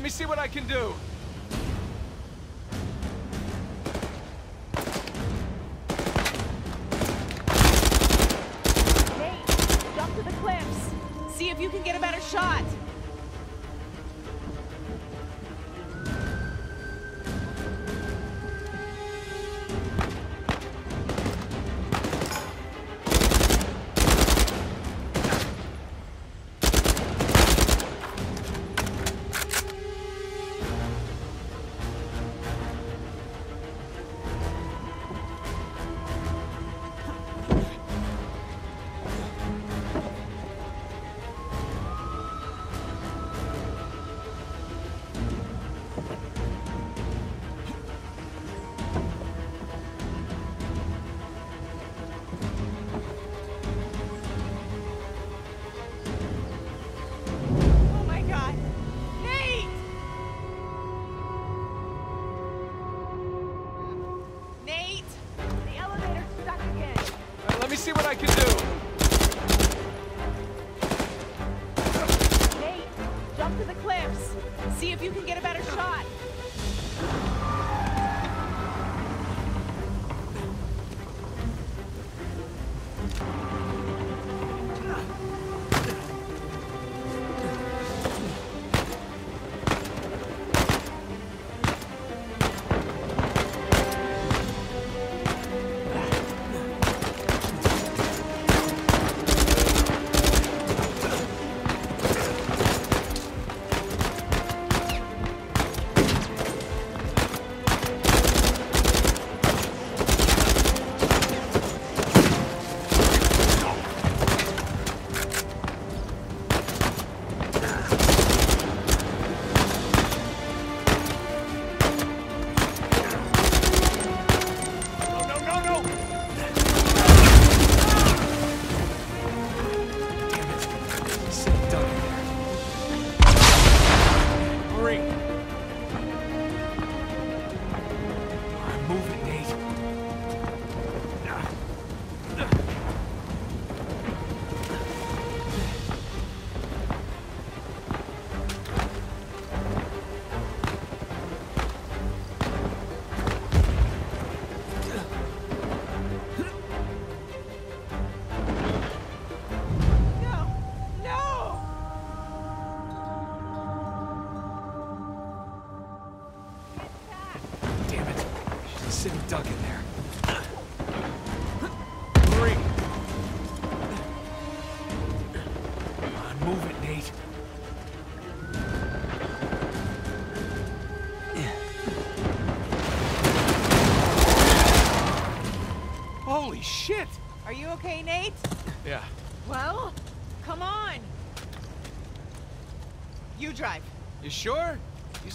let me see what I can do.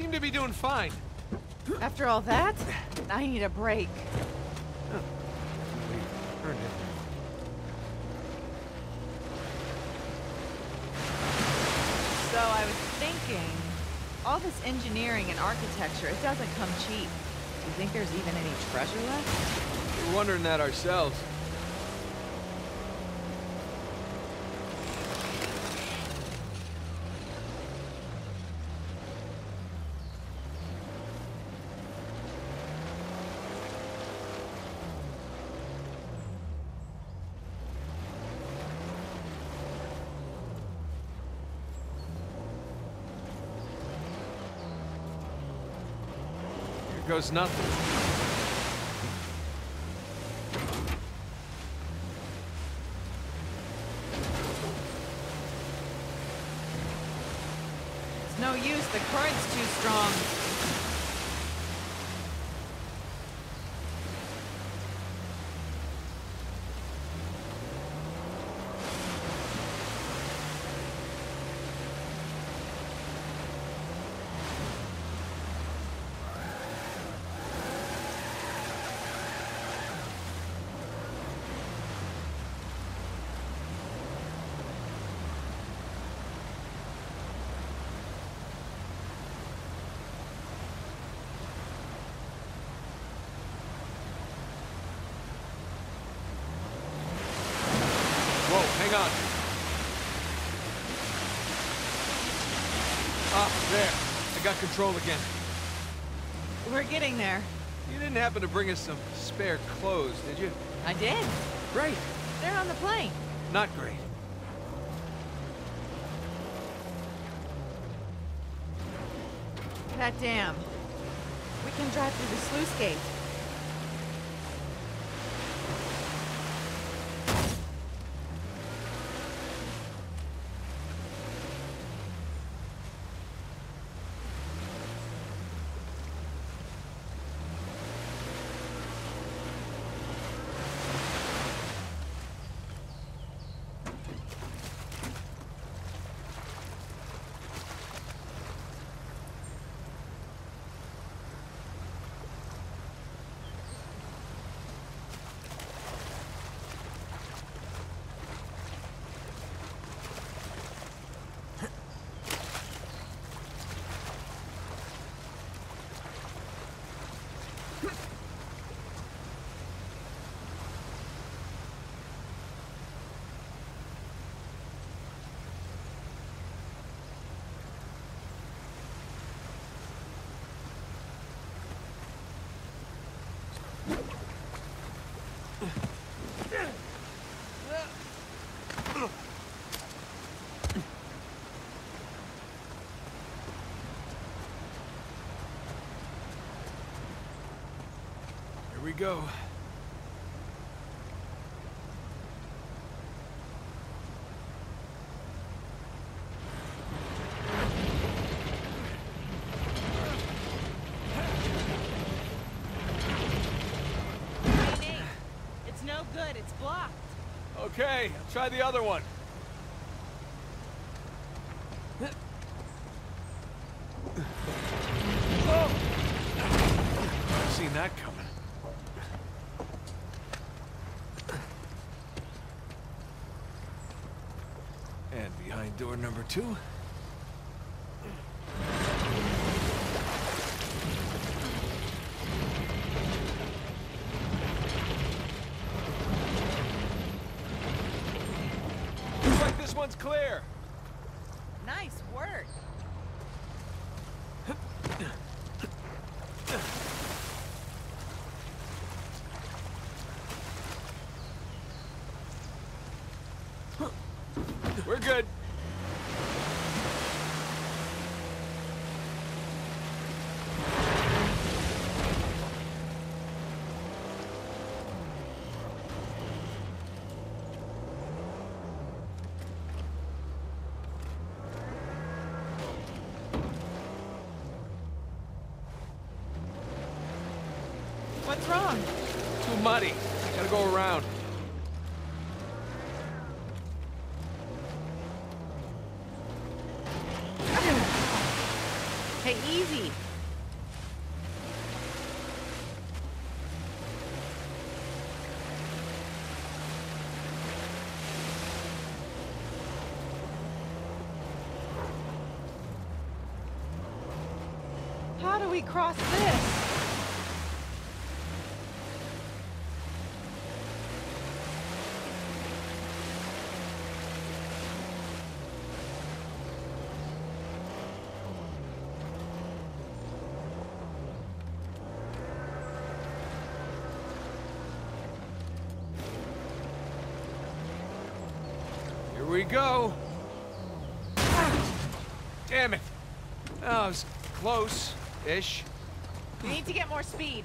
Seem to be doing fine. After all that, I need a break. Earned it. So I was thinking, all this engineering and architecture, it doesn't come cheap. Do you think there's even any treasure left? We're wondering that ourselves. Goes nothing. It's no use, the current's too strong. Whoa, hang on. Ah, there. I got control again. We're getting there. You didn't happen to bring us some spare clothes, did you? I did. Great. They're on the plane. Not great. That dam. We can drive through the sluice gate. Go. It's no good. It's blocked. Okay, I'll try the other one. Oh! Seen that coming. And behind door number two. Looks like this one's clear. Nice work. We're good. What's wrong? Too muddy. Gotta go around. Hey, easy. How do we cross this? Here we go. Damn it. Oh, it was close-ish. We need to get more speed.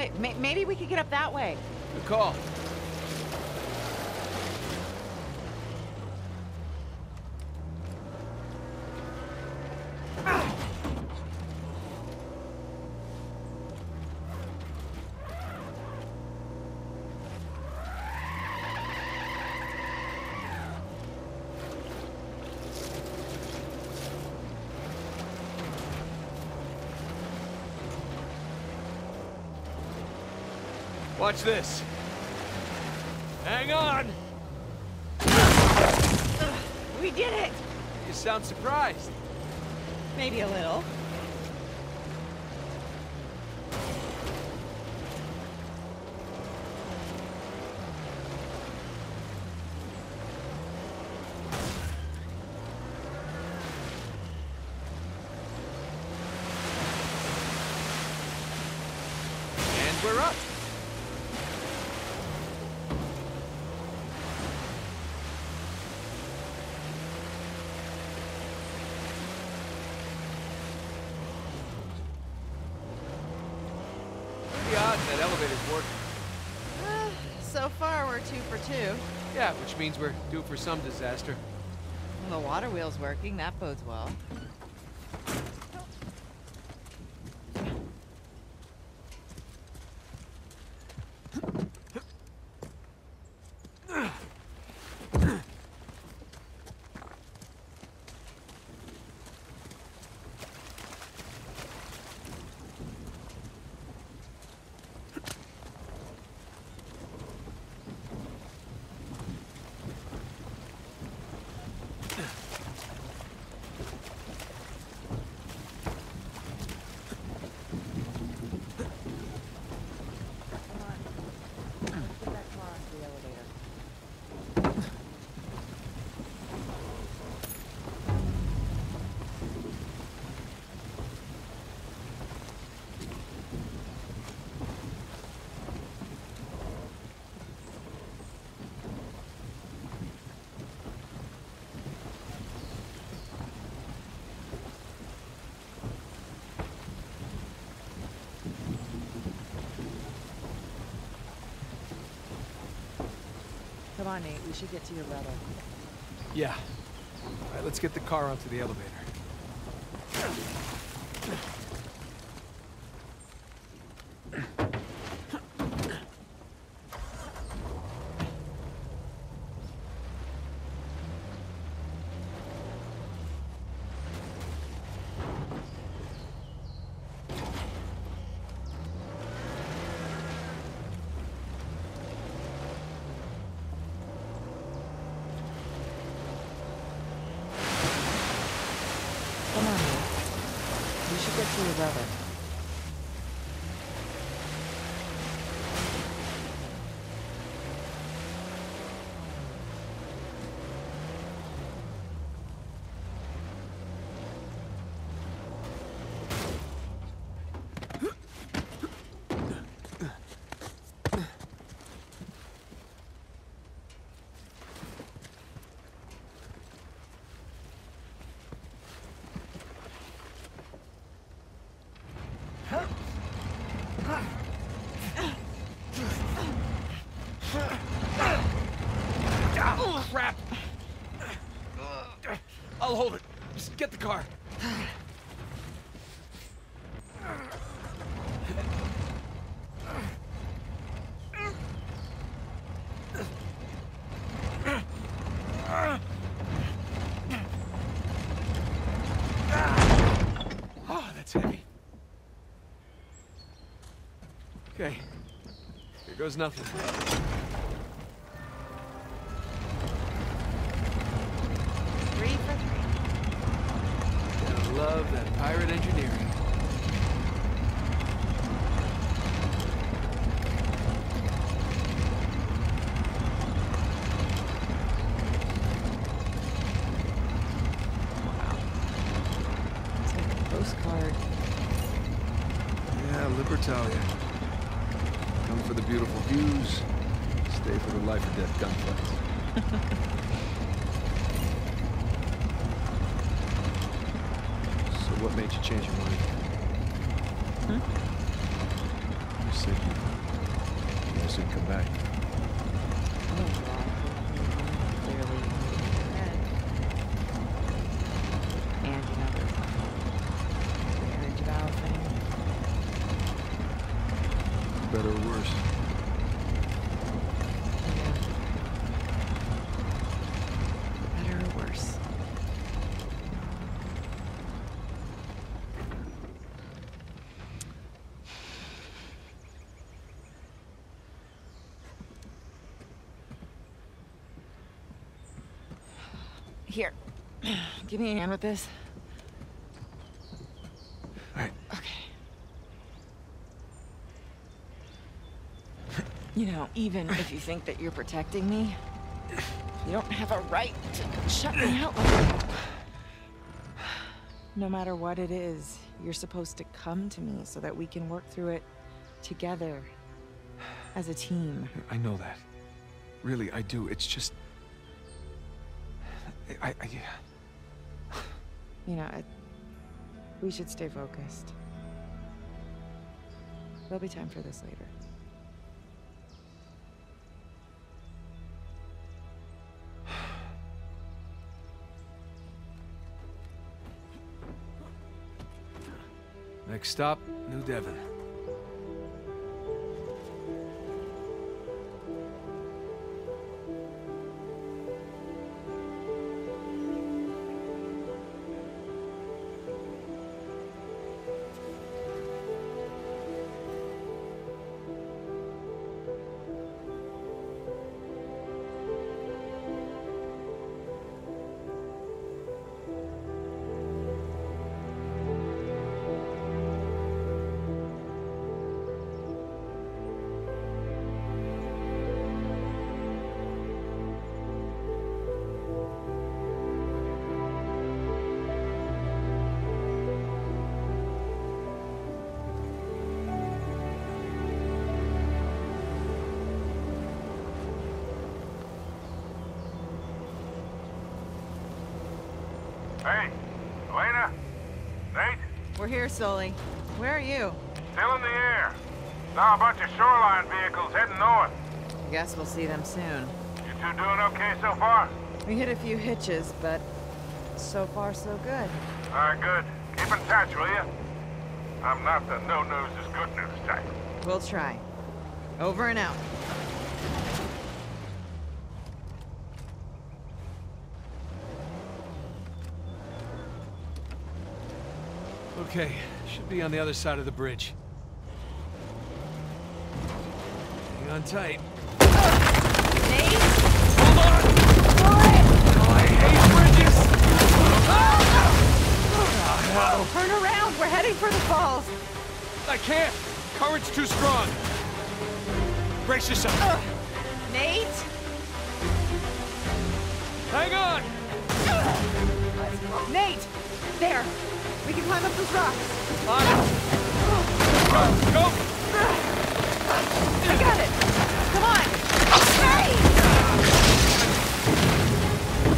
Hey, may maybe we could get up that way. Good call. Watch this. Hang on! We did it! You sound surprised. Maybe a little. And we're up. Pretty odd that elevator's working. Uh, so far, we're two for two. Yeah, which means we're due for some disaster. The water wheel's working. That bodes well. Come on, Nate. We should get to your brother. Yeah. All right, let's get the car onto the elevator. Come on, Nate. We should get to your brother. Oh, crap! I'll hold it. Just get the car. Oh, that's heavy. Okay. Here goes nothing. Love that pirate engineering. It's like a postcard. Yeah, Libertalia. Come for the beautiful views, stay for the life or death gunfights. so what made you change your mind? Hmm? You said you, you said come back. Oh, God. Clearly. And you know there's the marriage vow thing. Better or worse? Yeah. Better or worse? Here. Give me a hand with this. All right. Okay. You know, even if you think that you're protecting me, you don't have a right to shut me out like that. No matter what it is, you're supposed to come to me so that we can work through it together as a team. I know that. Really, I do. It's just. I. I, I You know, I, we should stay focused. There'll be time for this later. Next stop, New Devon. Here, Sully. Where are you? Still in the air. Saw a bunch of shoreline vehicles heading north. I guess we'll see them soon. You two doing okay so far? We hit a few hitches, but so far so good. All right, good. Keep in touch, will you? I'm not the no news is good news type. We'll try. Over and out. Okay, should be on the other side of the bridge. Hang on tight. Nate! Hold on! I hate bridges! Turn around! We're heading for the falls! I can't! Current's too strong! Brace yourself! Nate! Hang on! Nate! There! We can climb up those rocks! On it! Go! Go! I got it! Come on! Nate!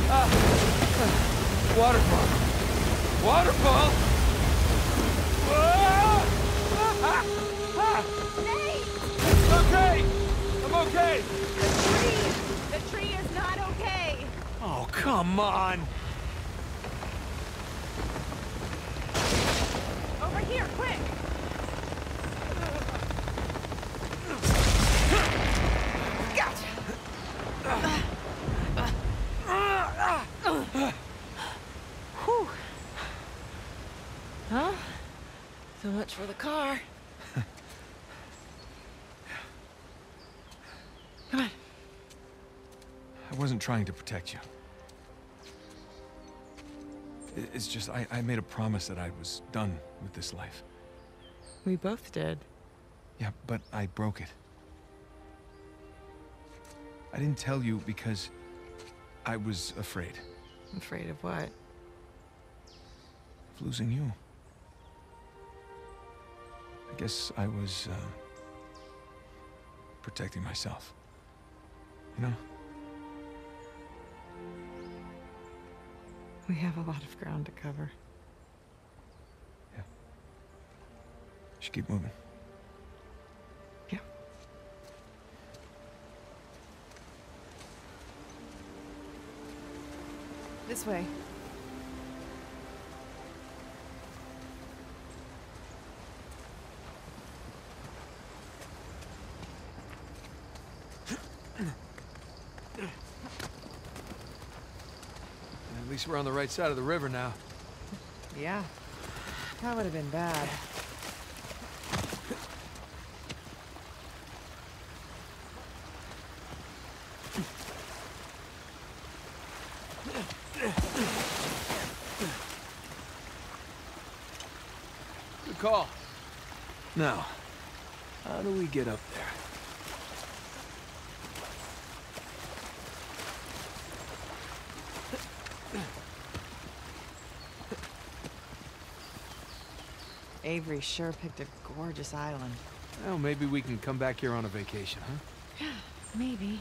Ah. Waterfall! Waterfall! Whoa! Nate! Okay! I'm okay! The tree! The tree is not okay! Oh, come on! Over here, quick! Gotcha! Whew. Huh? So much for the car. Come on. I wasn't trying to protect you. It's just, I, I made a promise that I was done with this life. We both did. Yeah, but I broke it. I didn't tell you because I was afraid Afraid of what? of losing you. I guess I was uh, protecting myself. You know? We have a lot of ground to cover. Should keep moving. Yeah. This way. At least we're on the right side of the river now. Yeah. That would have been bad. Good call. Now, how do we get up there? Avery sure picked a gorgeous island. Well, maybe we can come back here on a vacation, huh? Yeah, maybe.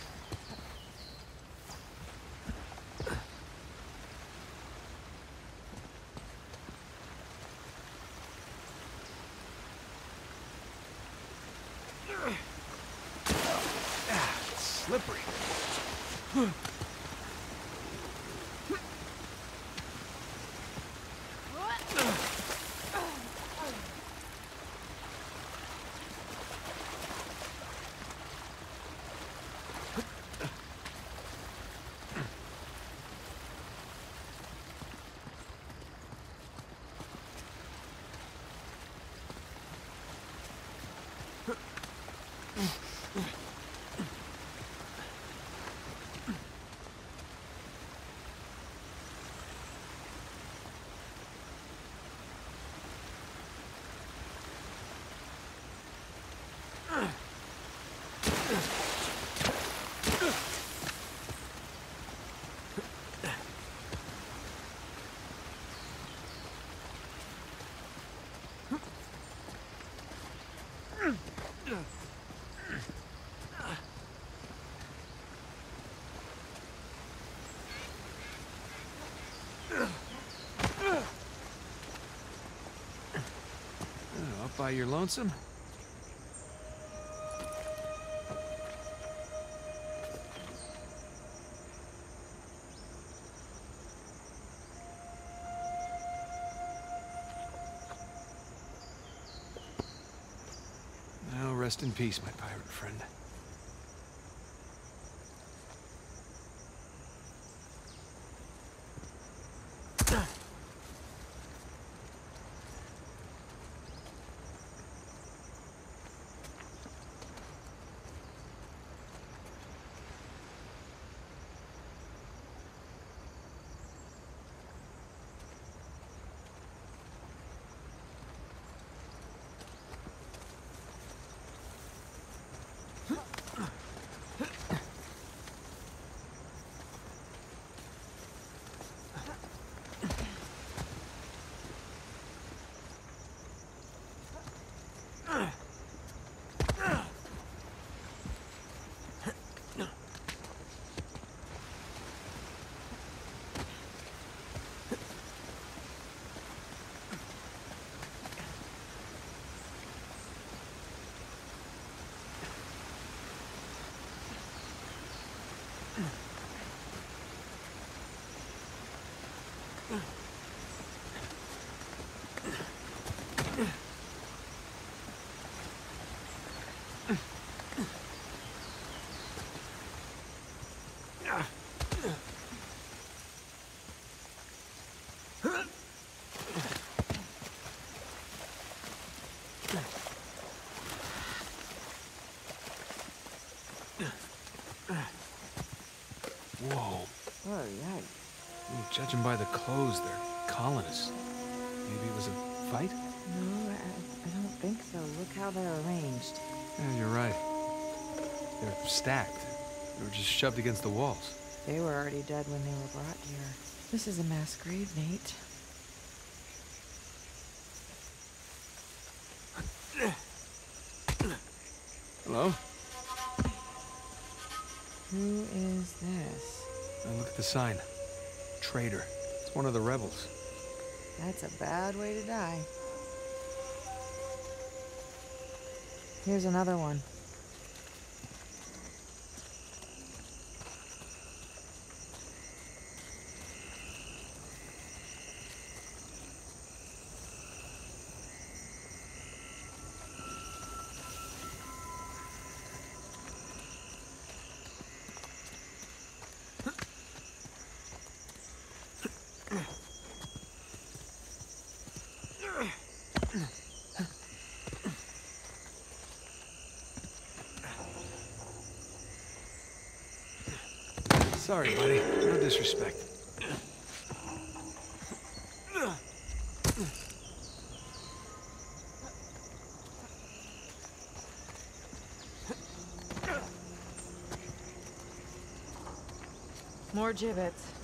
It's slippery. Oh, up by your lonesome? Now rest in peace, my pirate friend. Whoa. Oh, yeah. Ooh, Judging by the clothes, they're colonists. Maybe it was a fight? No, I, I don't think so. Look how they're arranged. Yeah, you're right. They're stacked. They were just shoved against the walls. They were already dead when they were brought here. This is a mass grave, Nate. Hello? Who is this? Now look at the sign. Traitor. It's one of the rebels. That's a bad way to die. Here's another one. Sorry, buddy. No disrespect. More gibbets.